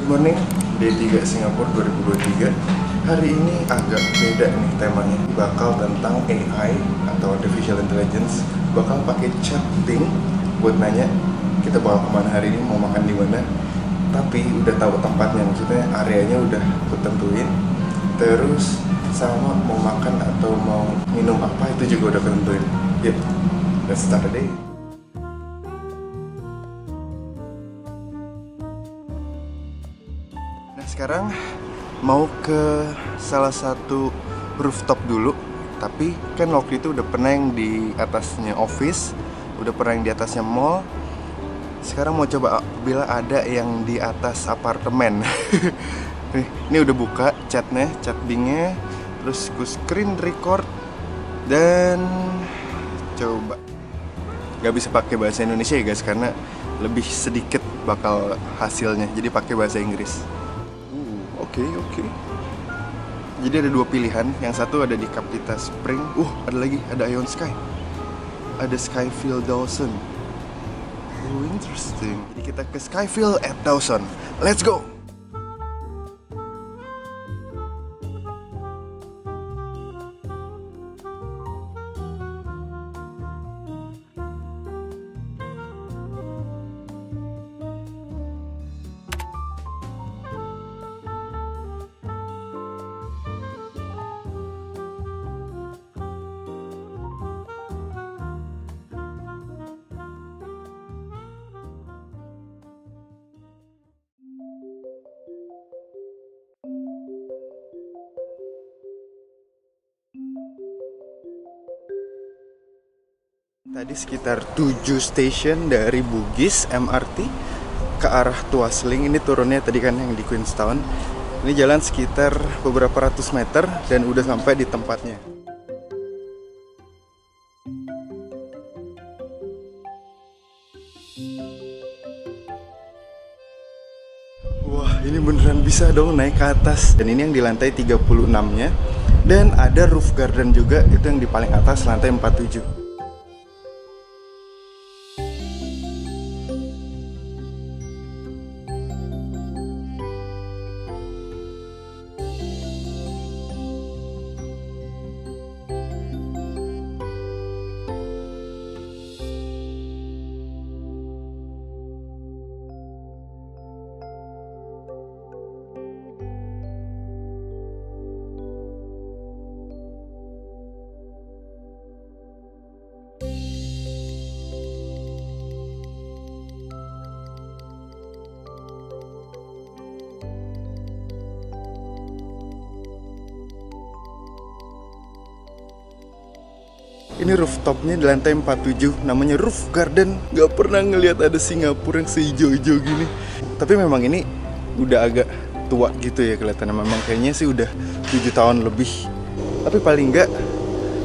Good morning, Day 3 Singapura 2023 Hari ini agak beda nih temanya. Bakal tentang AI atau Artificial Intelligence. Bakal pakai chat Bing buat nanya Kita bakal ke mana hari ini, mau makan di mana? Tapi udah tahu tempatnya, maksudnya areanya udah aku tentuin Terus sama mau makan atau mau minum apa itu juga udah tentuin Yuk, let's start the day sekarang mau ke salah satu rooftop dulu. Tapi kan waktu itu udah pernah yang di atasnya office Udah pernah yang di atasnya mall. Sekarang mau coba bila ada yang di atas apartemen. Nih, ini udah buka chatnya, chat bingnya Terus gue screen record Dan coba. Gak bisa pakai bahasa Indonesia ya guys Karena lebih sedikit bakal hasilnya. Jadi pakai bahasa Inggris Oke, oke. Jadi ada dua pilihan. Yang satu ada di Capita Spring. Uh, ada lagi, ada Ion Sky. Ada Skyfield Dawson. Oh, interesting. Jadi kita ke Skyfield at Dawson. Let's go. Tadi sekitar 7 station dari Bugis MRT ke arah Tuas Link. Ini turunnya tadi kan yang di Queenstown. Ini jalan sekitar beberapa ratus meter dan udah sampai di tempatnya. Wah, ini beneran bisa dong naik ke atas. Dan ini yang di lantai 36-nya. Dan ada roof garden juga, itu yang di paling atas lantai 47. Ini rooftopnya di lantai 47 Namanya roof garden. Gak pernah ngelihat ada Singapura yang sehijau-hijau gini. Tapi memang ini udah agak tua gitu ya kelihatannya. Memang kayaknya sih udah 7 tahun lebih. Tapi paling nggak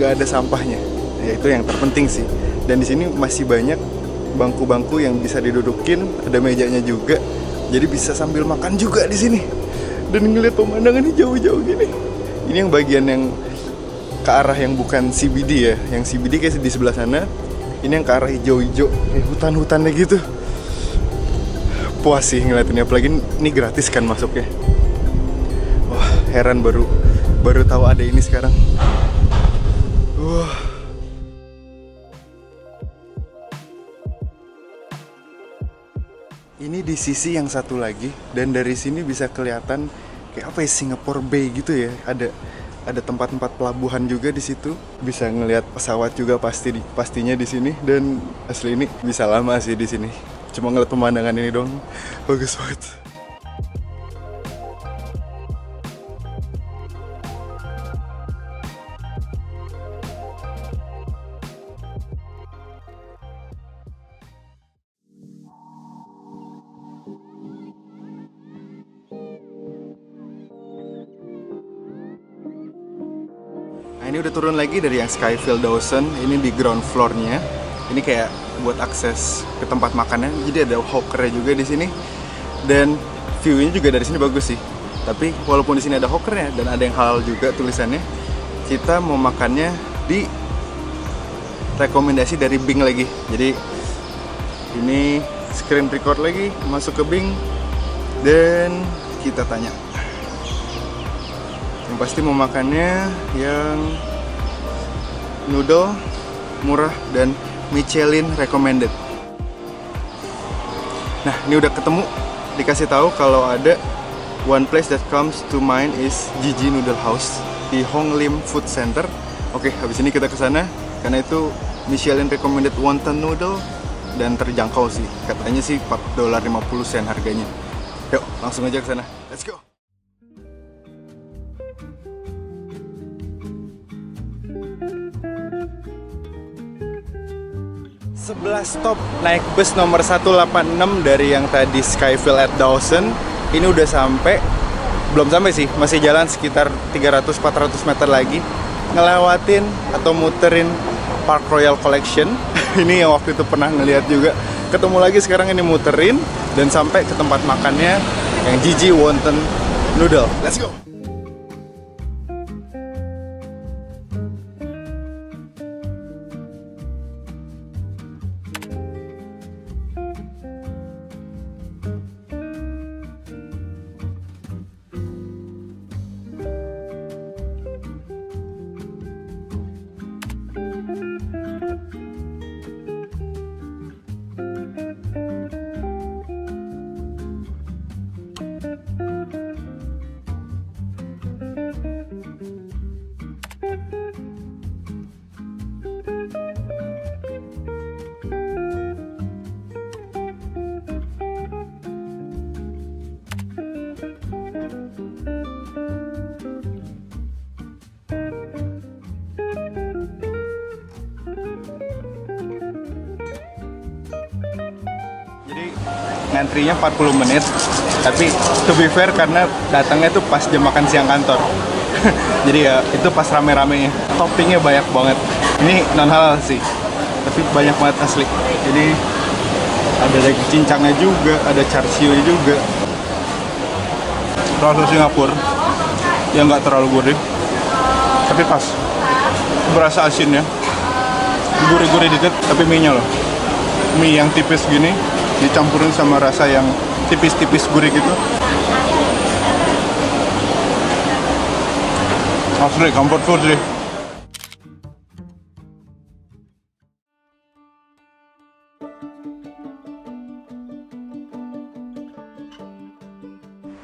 nggak ada sampahnya. Ya itu yang terpenting sih. Dan di sini masih banyak bangku-bangku yang bisa didudukin Ada mejanya juga. Jadi bisa sambil makan juga di sini. Dan ngeliat pemandangan jauh-jauh gini. Ini yang bagian yang ke arah yang bukan CBD ya. Yang CBD kayak di sebelah sana ini yang ke arah hijau-hijau kayak hutan-hutannya gitu. Puas sih ngeliatinnya apalagi ini gratis kan masuknya. Wah heran baru baru tahu ada ini sekarang. Wah. Ini di sisi yang satu lagi dan dari sini bisa kelihatan kayak apa ya Singapore Bay gitu ya ada ada tempat-tempat pelabuhan juga di situ. Bisa ngelihat pesawat juga pasti di, pastinya di sini. Dan asli ini bisa lama sih di sini. Cuma ngeliat pemandangan ini dong bagus banget ini udah turun lagi dari yang Skyfield Dawson Ini di ground floor-nya. Ini kayak buat akses ke tempat makannya. Jadi ada hawkernya juga di sini. Dan view-nya juga dari sini bagus sih. Tapi walaupun di sini ada hawkernya Dan ada yang halal juga tulisannya Kita mau makannya di Rekomendasi dari Bing lagi. Jadi ini screen record lagi Masuk ke Bing dan kita tanya yang pasti mau makannya yang noodle murah dan Michelin recommended. Nah ini udah ketemu. Dikasih tahu kalau ada one place that comes to mind is Gigi Noodle House di Hong Lim Food Center. Oke habis ini kita ke sana karena itu Michelin recommended wonton noodle dan terjangkau sih. Katanya sih 4 dolar 50 sen harganya. Yuk langsung aja ke sana. Let's go 11 stop naik bus nomor 186 dari yang tadi Skyville at Dawson. Ini udah sampai belum sampai sih masih jalan sekitar 300-400 meter lagi. Ngelewatin atau muterin Park Royal Collection. Ini yang waktu itu pernah ngeliat juga. Ketemu lagi sekarang ini muterin dan sampai ke tempat makannya yang Gigi Wonton Noodle. Let's go 40 menit tapi to be fair karena datangnya tuh pas jam makan siang kantor. Jadi ya itu pas rame-ramenya. Toppingnya banyak banget. Ini non halal sih tapi banyak banget asli. Jadi ada daging cincangnya juga ada char siu juga. Rasa Singapura. Yang nggak terlalu gurih. Tapi pas. Berasa asinnya. Gurih-gurih dikit tapi mie nya loh. Mie yang tipis gini dicampurin sama rasa yang tipis-tipis gurih gitu. Asli comfort food sih.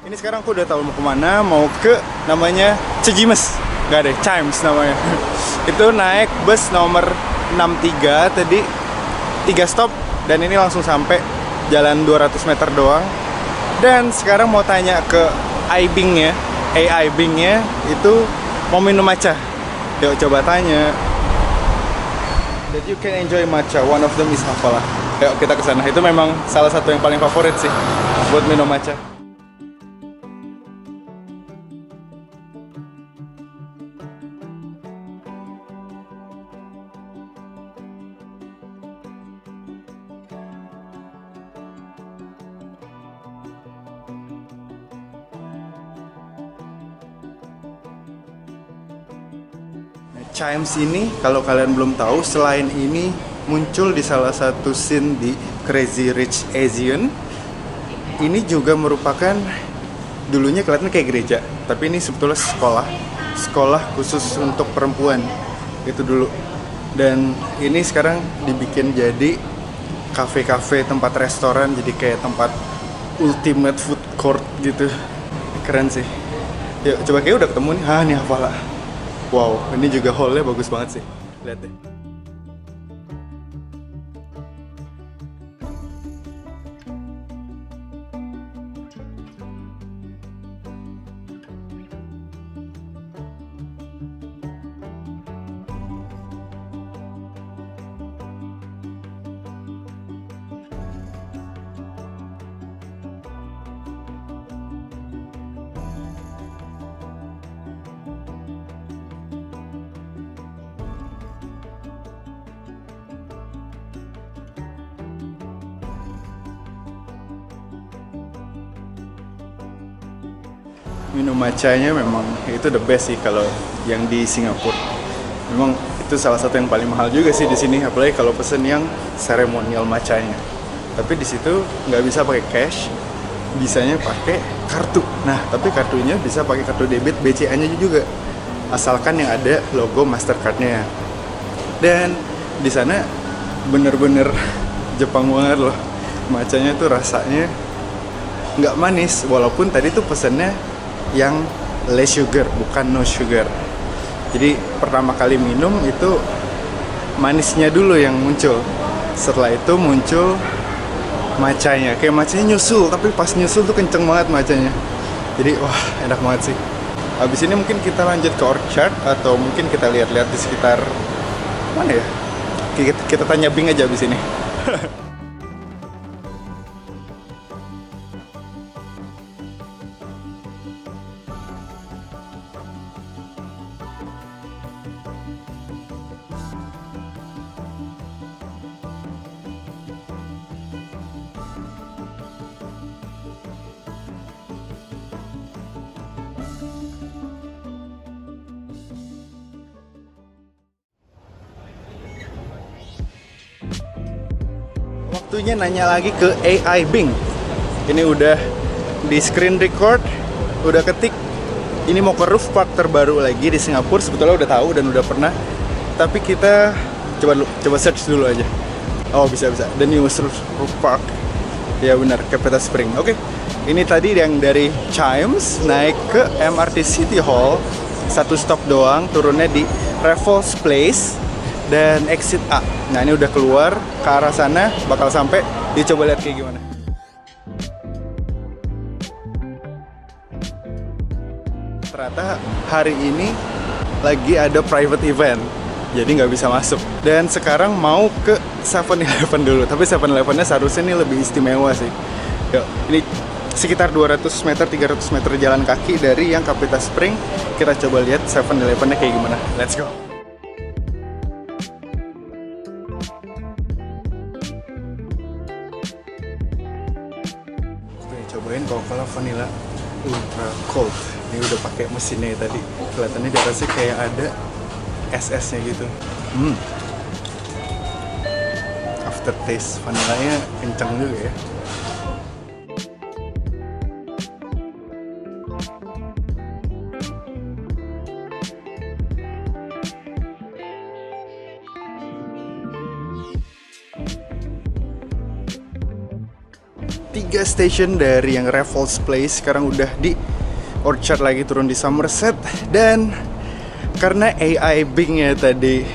Ini sekarang aku udah tahu mau ke mana mau ke namanya Cejimes gak ada Chimes namanya. Itu naik bus nomor 63 tadi tiga stop dan ini langsung sampai jalan 200 meter doang. Dan sekarang mau tanya ke Aibing ya AI Bing nya itu mau minum matcha. Yuk coba tanya. That you can enjoy matcha. One of them is Hafala yuk kita ke sana. Itu memang salah satu yang paling favorit sih buat minum matcha Chimes ini kalau kalian belum tahu selain ini muncul di salah satu scene di Crazy Rich Asian. Ini juga merupakan dulunya kelihatan kayak gereja tapi ini sebetulnya sekolah. Sekolah khusus untuk perempuan itu dulu. Dan ini sekarang dibikin jadi kafe-kafe tempat restoran jadi kayak tempat ultimate food court gitu. Keren sih. Yuk coba kayak udah ketemu nih. Ah nih hafal lah Wow, ini juga hallnya bagus banget sih. Lihat deh. Minum matchanya memang itu the best sih kalau yang di Singapura. Memang itu salah satu yang paling mahal juga sih di sini, apalagi kalau pesen yang seremonial matchanya. Tapi di situ nggak bisa pakai cash, bisanya pakai kartu. Nah, tapi kartunya bisa pakai kartu debit BCA-nya juga. Asalkan yang ada logo Mastercard-nya. Dan di sana bener-bener Jepang banget loh. Macanya tuh rasanya nggak manis, walaupun tadi tuh pesennya yang less sugar, bukan no sugar. Jadi pertama kali minum itu manisnya dulu yang muncul. Setelah itu muncul macanya. Kayak macanya nyusul tapi pas nyusul tuh kenceng banget macanya. Jadi wah enak banget sih. Habis ini mungkin kita lanjut ke orchard atau mungkin kita lihat-lihat di sekitar mana ya? Kita, kita tanya Bing aja habis ini waktunya nanya lagi ke AI Bing. Ini udah di screen record, udah ketik. Ini mau ke roof park terbaru lagi di Singapura. Sebetulnya udah tahu dan udah pernah. Tapi kita coba dulu, coba search dulu aja. Oh bisa bisa. The new roof park. Ya benar, Capital Spring. Oke. Ini tadi yang dari Chimes naik ke MRT City Hall. Satu stop doang, turunnya di Raffles Place dan exit A. Nah ini udah keluar ke arah sana, bakal sampai. Dicoba lihat kayak gimana. Ternyata hari ini lagi ada private event, jadi nggak bisa masuk. Dan sekarang mau ke 7-Eleven dulu, tapi 7-Elevennya seharusnya ini lebih istimewa sih. Yuk, ini sekitar 200 meter, 300 meter jalan kaki dari yang Capital Spring. Kita coba lihat 7-Elevennya kayak gimana. Let's go! Cobain Coca-Cola Vanilla Ultra Cold. Ini udah pakai mesinnya tadi. Kelihatannya di atasnya kayak ada SS-nya gitu. Hmm. Aftertaste vanillanya kencang juga ya. Tiga station dari yang Raffles Place sekarang udah di Orchard lagi turun di Somerset. Dan karena AI Bing-nya tadi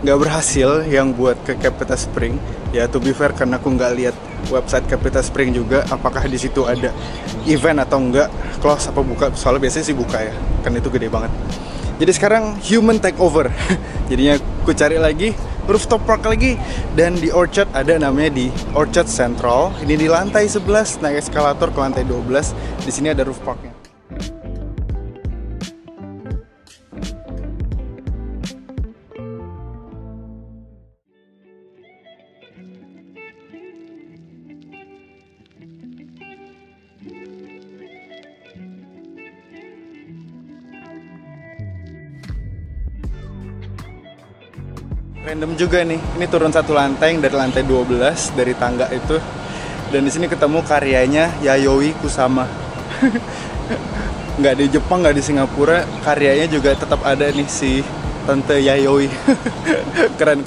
nggak berhasil yang buat ke Capital Spring ya to be fair karena aku nggak lihat website Capital Spring juga apakah di situ ada event atau enggak close apa buka soalnya biasanya sih buka ya kan itu gede banget. Jadi sekarang human take over. Jadinya aku cari lagi rooftop park lagi. Dan di Orchard ada namanya di Orchard Central. Ini di lantai 11 naik eskalator ke lantai 12 di sini ada roof parknya random juga nih. Ini turun satu lantai dari lantai 12 dari tangga itu. Dan di sini ketemu karyanya Yayoi Kusama. nggak di Jepang, nggak di Singapura, karyanya juga tetap ada nih si Tante Yayoi. keren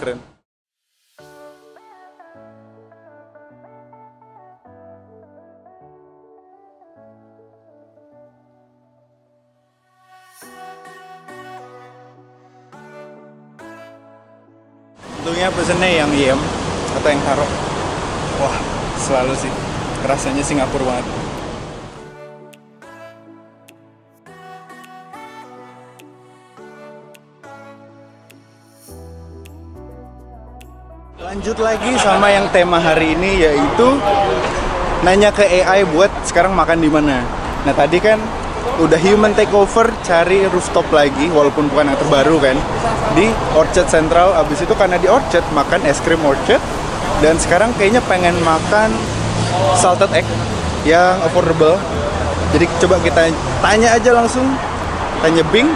Singapura banget. Lanjut lagi sama yang tema hari ini yaitu nanya ke AI buat sekarang makan di mana. Nah tadi kan udah human takeover cari rooftop lagi walaupun bukan yang terbaru kan di Orchard Central abis itu karena di Orchard makan es krim Orchard dan sekarang kayaknya pengen makan salted egg yang affordable. Jadi coba kita tanya aja langsung. Tanya Bing.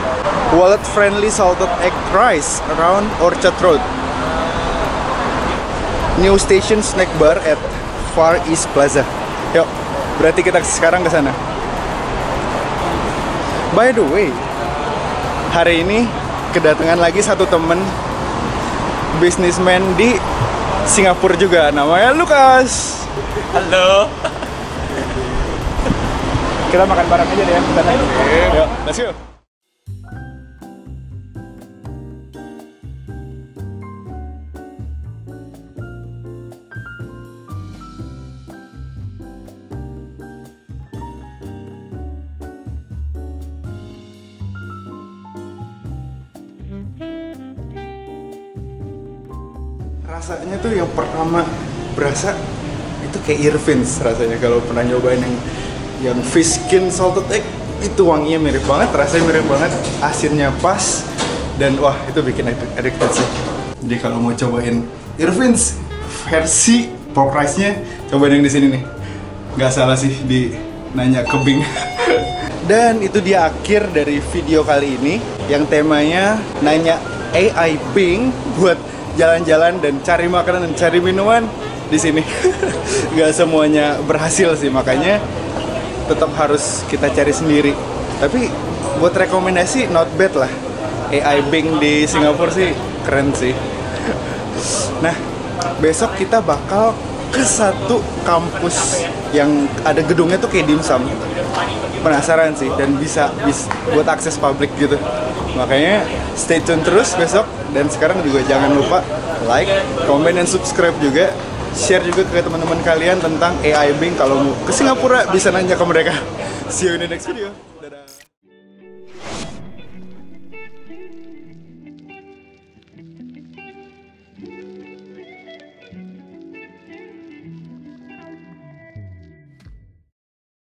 Wallet friendly salted egg rice around Orchard Road. New station snack bar at Far East Plaza. Yuk Berarti kita sekarang ke sana. By the way, hari ini kedatangan lagi satu temen bisnismen di Singapura juga. Namanya Lukas. Halo. Kita makan bareng aja deh ya. Kita naik. Yuk, let's go. rasanya tuh yang pertama berasa itu kayak Irvins rasanya. Kalau pernah nyobain yang yang fish skin salted egg itu wanginya mirip banget rasanya mirip banget asinnya pas dan wah itu bikin addic- addicted sih. Jadi kalau mau cobain Irvins versi pork rice nya cobain yang di sini nih. Nggak salah sih di nanya ke Bing. Dan itu dia akhir dari video kali ini yang temanya nanya AI Bing buat jalan-jalan dan cari makanan dan cari minuman di sini. Nggak semuanya berhasil sih makanya tetap harus kita cari sendiri. Tapi buat rekomendasi not bad lah. AI Bing di Singapura sih keren sih. Nah, besok kita bakal ke satu kampus yang ada gedungnya tuh kayak dimsum. Penasaran sih dan bisa, bis buat akses publik gitu. Makanya stay tune terus besok dan sekarang juga jangan lupa like, komen dan subscribe juga. Share juga ke teman-teman kalian tentang AI Bing kalau mau ke Singapura bisa nanya ke mereka. See you in the next video.